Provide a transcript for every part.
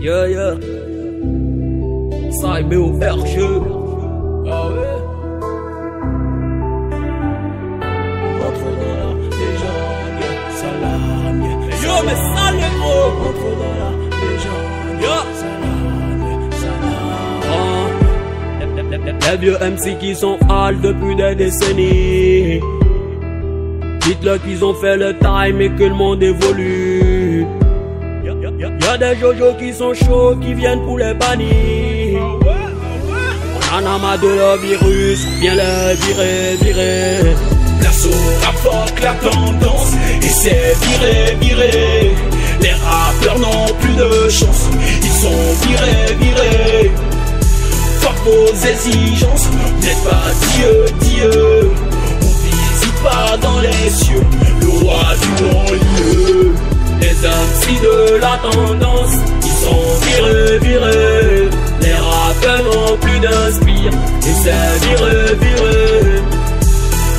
Yeah, yeah. Ça est au RG. Ah ouais. Entre dans la légende, salam. Yo, mais ça les gros. Entre dans la légende, salam, salam. Les vieux MC qui sont hal depuis des décennies. Dites-leur qu'ils ont fait le time et que le monde évolue. Y'a des jojo qui sont chauds, qui viennent pour les bannir. On en a de leur virus, viens les virer, virer. Place au rap la tendance, et c'est viré, viré. Les rappeurs n'ont plus de chance, ils sont virés, virés. Fuck vos exigences, n'êtes pas Dieu, Dieu. Ils sont virés, virés. Les rappeurs n'ont plus d'inspire, et c'est viré, viré.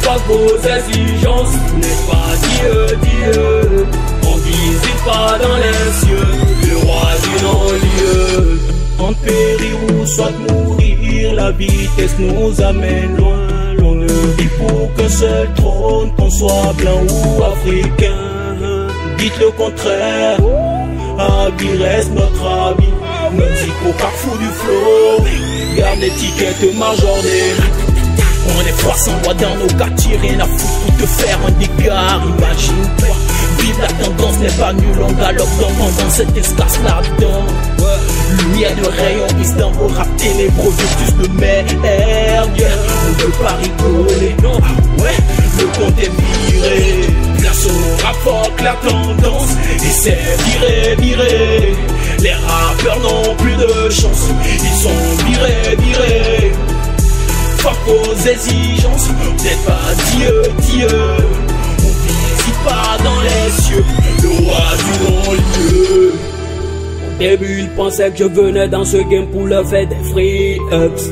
Fuck vos exigences, n'êtes pas Dieu, Dieu. On visite pas dans les cieux, le roi du non-lieu. En périr ou soit mourir, la vitesse nous amène loin. L'on ne vit pour qu'un seul trône, qu'on soit blanc ou africain. Dites le contraire, Abi reste notre ami. Nous dit qu'au carrefour du flow, garde l'étiquette majordée. On est froid sans loi dans nos quartiers, rien à foutre pour te faire un égard. Imagine-toi, vive la tendance n'est pas nulle, on galope dans, dans cet espace là-dedans. Lumière de rayon, vos rap ténébreux, plus de merde. Veut pas rigoler, non, ouais, le compte est viré. Place au rap fuck la tendance, et c'est viré, viré. Les rappeurs n'ont plus de chance, ils sont virés, virés. Fuck vos exigences, n'êtes pas Dieu, Dieu. On visite pas dans les cieux, le roi du non-lieu. Début, ils pensaient que je venais dans ce game pour leur faire des free ups.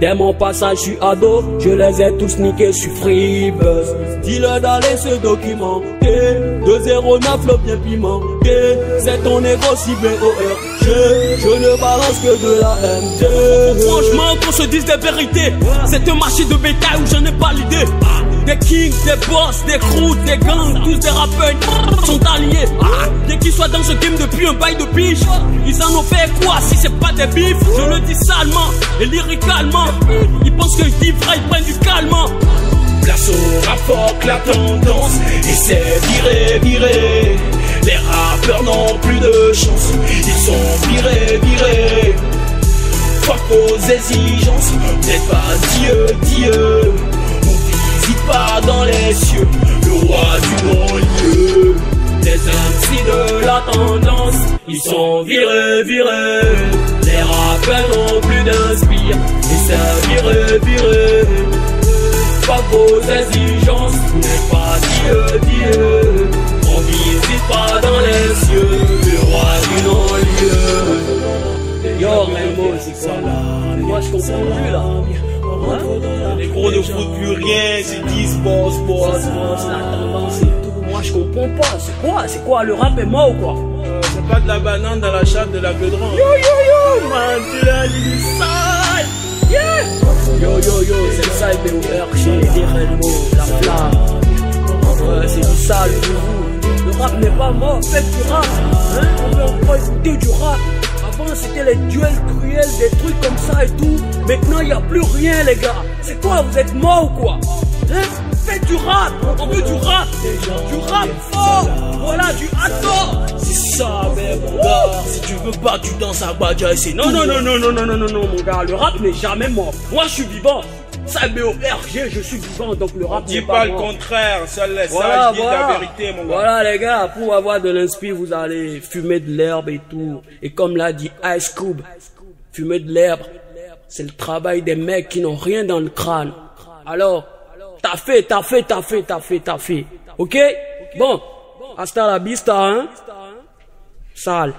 Dès mon passage, je suis ado, je les ai tous niqués sur Freebuzz. Dis-leur d'aller se documenter. 209 le bien pimenté. C'est ton égo cyber Je, je ne balance que de la MD. Franchement, qu'on se dise des vérités, c'est un marché de bétail où j'en ai pas l'idée. Des kings, des boss, des crews, des gangs, tous des rappeurs sont alliés. Dès qu'ils soient dans ce game depuis un bail de biche, ils en ont fait quoi si c'est pas des bifs? Je le dis salement et lyricalement. Ils pensent que je dis vrai, ils prennent du calmant. Place au la tendance Et c'est viré, viré Les rappeurs n'ont plus de chance Ils sont virés, virés Fuck vos exigences n'êtes pas Dieu, Dieu Visite pas dans les cieux Le roi du non-lieu Les MC de la tendance Ils sont virés, virés Les rappeurs n'ont plus d'inspire Et c'est viré, viré pas vos exigences, vous n'êtes pas Dieu, Dieu. On visite pas dans les cieux, le roi du non-lieu. Yo, c'est quoi Moi, je comprends plus là. Foutent plus rien, c'est 10 boss, boss, boss, la tendance et tout. Moi, je comprends pas. C'est quoi? C'est quoi? Le rap est mort ou quoi? Euh, C'est pas de la banane dans la chatte de la Pedron. Yo, yo, yo, man, tu l'as dit sale. Yeah! Yo yo yo, c'est le side BORG, des Renmo, la les duels cruels, des trucs comme ça et tout. Maintenant il n'y a plus rien les gars. C'est quoi, vous êtes morts ou quoi? Hein? Faites du rap, on veut du rap, du rap fort, voilà, du hardcore. C'est ça, mais mon gars, si tu veux pas, tu danses à Badja et c'est Non, non, non, non, non, non, non, non, non, mon gars, le rap n'est jamais mort. Moi, je suis vivant. Ça, BORG, je suis vivant, donc le rap n'est pas, pas le contraire, ça laisse voilà, ça, voilà. la vérité, mon gars. Voilà, les gars, pour avoir de l'inspi, vous allez fumer de l'herbe et tout. Et comme l'a dit Ice Cube, fumer de l'herbe, c'est le travail des mecs qui n'ont rien dans le crâne. Alors, T'as fait, t'as fait, t'as fait, t'as fait, t'as fait. Ok? Bon, hasta la vista, hein? Sale.